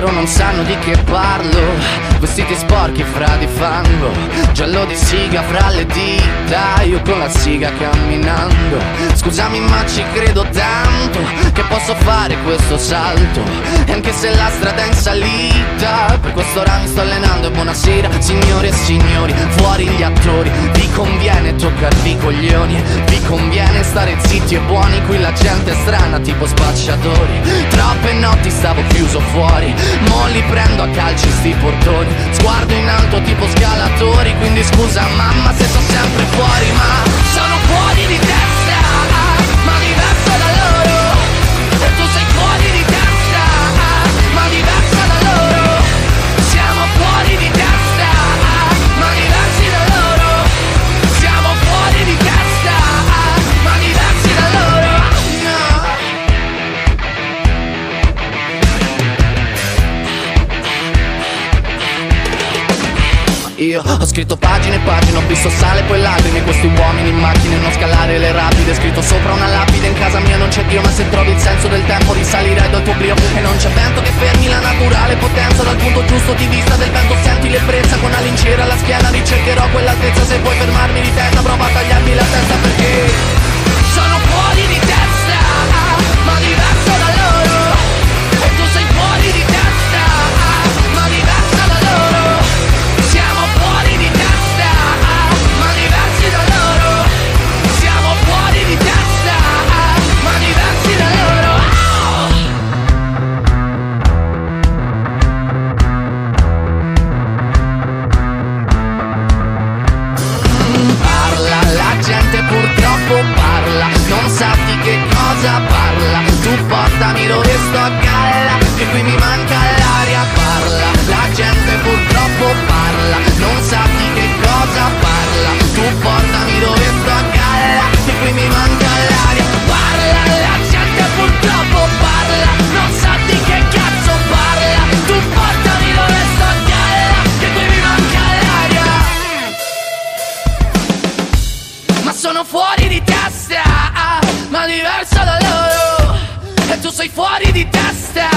non sanno di che parlo. Vestiti sporchi fra di fango. Giallo di siga fra le dita. Io con la siga camminando. Scusami ma ci credo tanto Che posso fare questo salto. E anche se la strada è in salita Per quest'ora mi sto allenando e buonasera Signore e signori, fuori gli attori conviene toccarvi i coglioni Vi conviene stare zitti e buoni Qui la gente è strana tipo spacciatori. Troppe notti stavo chiuso fuori Mo li prendo a calci sti portoni. Sguardo in alto tipo scalatori Quindi scusa mamma se sto sempre fuori Ma sono Io ho scritto pagine e pagine, ho visto sale e poi lacrime. Questi uomini in macchine, non scalare le rapide. Scritto sopra una lapide, in casa mia non c'è Dio Ma se trovi il senso del tempo risalirai dal tuo brio E non c'è vento che fermi la naturale potenza. Dal punto giusto di vista del vento senti l'ebbrezza. Con la lincera alla schiena ricercherò quell'altezza. Se vuoi fermarmi di testa prova a tagliarmi la testa fuori di testa, ma diverso da loro E tu sei fuori di testa,